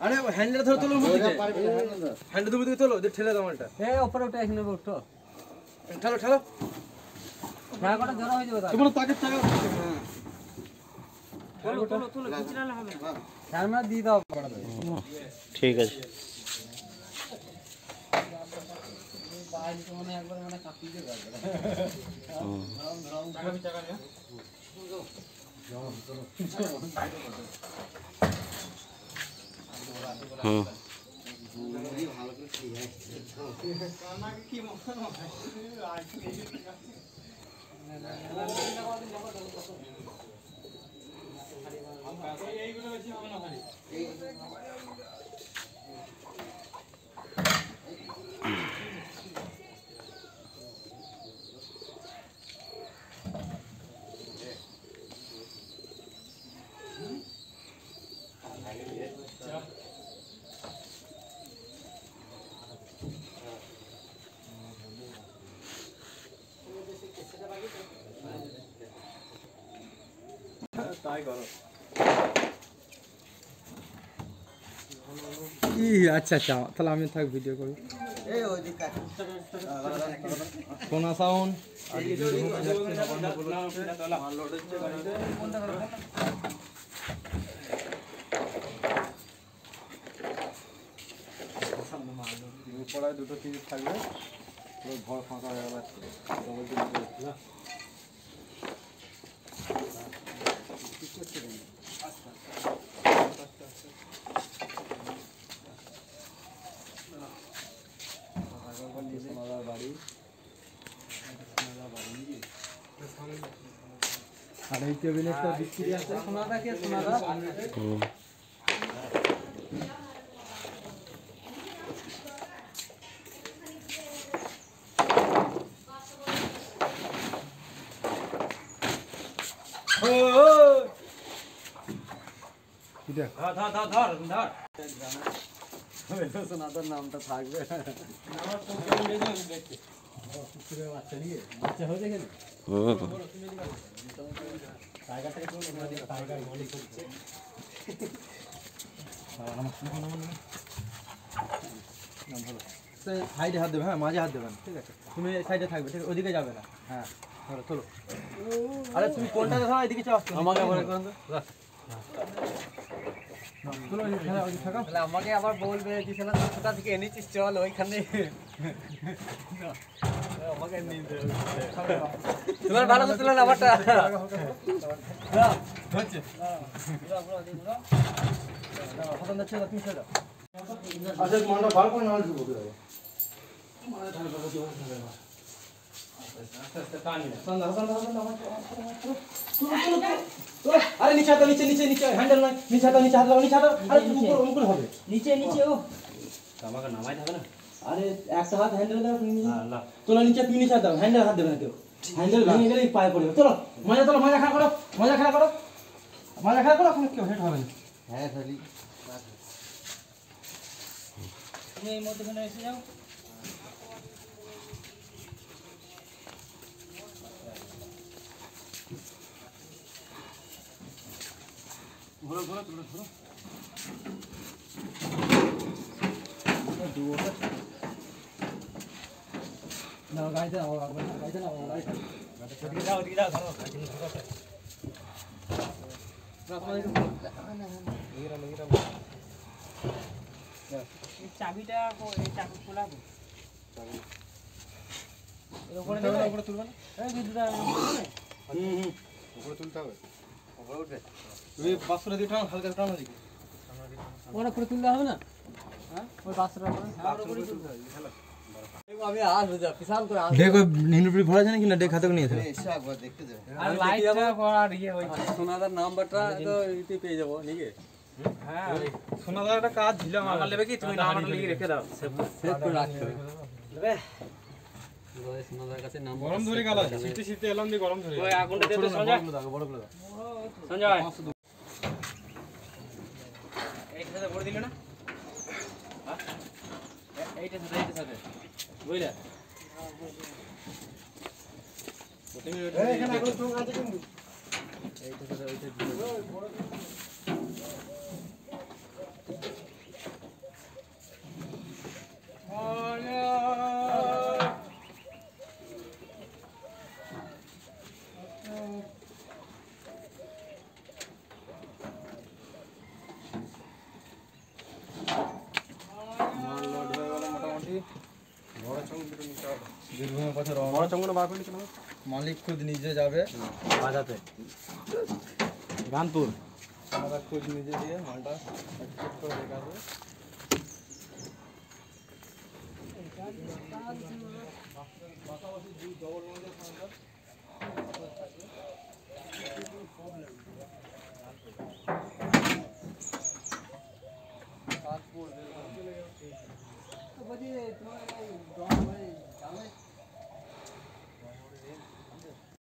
আর handle ধরে তোলো handle তুমি তোলো ঠেলে দাও এ উপরে উঠে এখানে উঠো ঠেলো ঠেলো হ্যাঁ হয়ে তাহলে তাকে টাকা হ্যাঁ তোলো তোলো তোলো হ্যাঁ। ক্যামেরা দিয়ে দাও ই আচ্ছা আচ্ছা তাহলে আমি থাক ভিডিও করি। সোনা সাউন্ড। পড়ায় দুটো টিকিট থাকবে। ঘর ফাঁকা হয়ে গেল ডবল টিকিট সোনাদার বাড়ি আর এই টেবিলেরটা বিক্রি আছে। সোনাদা কে সোনাদা? নামটা থাকবে। সাইডে হাত দেবে হ্যাঁ মাঝে হাত দেবেন ঠিক আছে? তুমি সাইডে থাকবে ঠিক আছে? ওদিকে যাবে না। হ্যাঁ ধরো চলো। আরে তুমি কোনটা ধরো? এদিকে চাও আমাকে আবার করেন তো আমাকে আবার বলবে যে শালা তুই কোথা থেকে এনেছিস? চল ওইখানে। তোমার ভালো তুলেন আমারটা না আচ্ছা মনটা ভালো করে হাতান দাও, হাতান হ্যান্ডেল নিচে নিচে হাত হবে নিচে নিচে ও তুমি নিচে তুমি হ্যান্ডেল হাত দেবে হ্যান্ডেল পায়ে পড়বে চলো মজা তোলো মজা খারাপ করো মজা খারাপ করো মজা খারাপ করো ওখানে কেউ হেড হবে হ্যাঁ খালি তুমি এই মধ্যখানে এসে যাও ঘোরো ঘোরো ঘোরো ঘোরো না গাইতে নাও গাইতে নাও গাইতে ওদিকে যাও ওদিকে যাও ধরো না চাবিটা কো- এই চাবি উপরে তুলবে না? হুম হুম। উপরে তুলতে হবে। তুমি বাসুরা দিয়ে টানো হালকা টানো দিকে ওরা করে তুলতে হবে না? হ্যাঁ? ওই হ্যাঁ ওই সোনাদার নাম্বারটা তো ইতে পেয়ে যাব নাকি? হ্যাঁ সোনাদার একটা কাজ ছিল আমার নেবে কি তুমি নাম্বারটা লিখে রেখে দাও। সেভ করে রাখতে হবে। সোনাদার কাছে নাম্বার গরম ধরে গেল শীতে শীতে এলাম দিয়ে গরম ধরে ওই আগুনটা বড় করে দাও। সঞ্জয়। এইটার সাথে ভরে দিলে না? হ্যাঁ? এইটা সাথে এইটার সাথে বুঝলে? এইটার সাথে ওইটা বীরভূমের পথে বড় চংগুলো বার করে মালিক খুদ নিজে যাবে। বাজাতে। গানপুর। আমরা নিজে দিয়ে মালটা করে দেখাবো